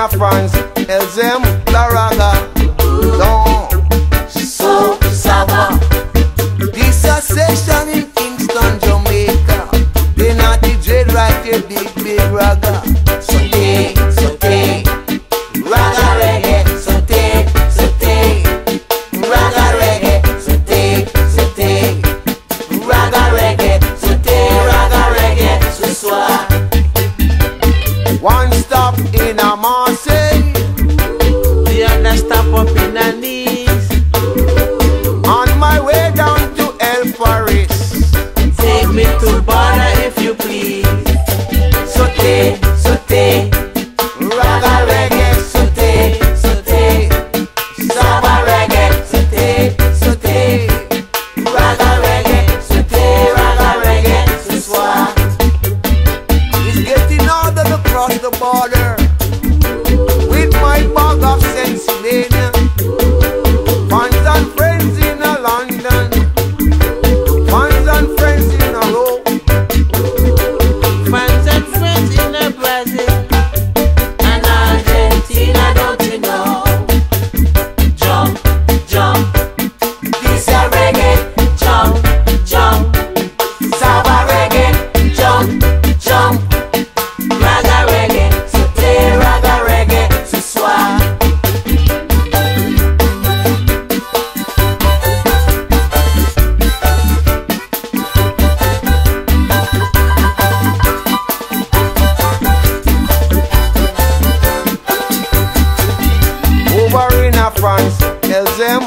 a France, elles aiment la raga. So, ça This Dis ça. me to body. France. Tells them,